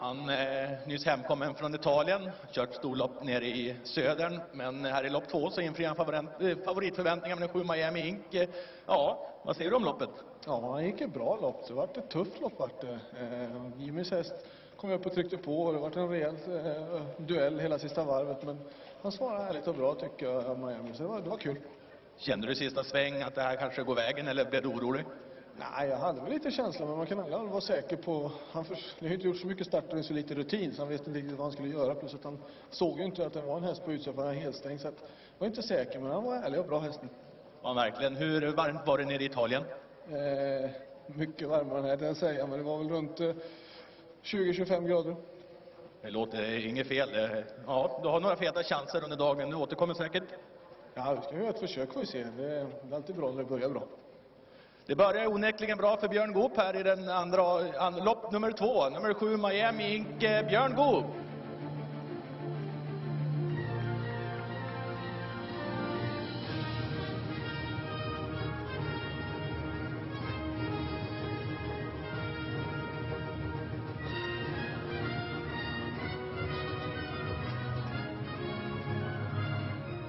Han är nyss hemkommen från Italien, kört storlopp nere i södern. Men här i lopp två så infriar han eh, favoritförväntningarna med sju Miami Ink. Eh, Ja, vad säger du om loppet? Ja, han gick ett bra lopp. Det vart ett tufft lopp vart det. Eh, Jimmys häst kom upp och tryckte på och det vart en rejäl eh, duell hela sista varvet. Men han svarade ärligt och bra tycker jag, Miami. Så det var, det var kul. Kände du sista sväng att det här kanske går vägen eller blev du orolig? Nej, jag hade väl lite känsla, men man kan aldrig vara säker på... Han för, har inte gjort så mycket starter och så lite rutin, så han visste inte riktigt vad han skulle göra. Plus att han såg ju inte att det var en häst på utsidan, för han var helstängd. Så att, jag var inte säker, men han var ärlig och bra hästen. Ja, verkligen. Hur varmt var det nere i Italien? Eh, mycket varmare än här, det jag säga, men det var väl runt eh, 20-25 grader. Det låter inget fel. Eh, Ja, du har några feta chanser under dagen. Du återkommer säkert. Ja, vi ska göra ett försök får vi se. Det är alltid bra när det börjar bra. Det börjar onekligen bra för Björn Goop här i den andra, an, lopp nummer två. Nummer sju Miami Ink. Björn Goop.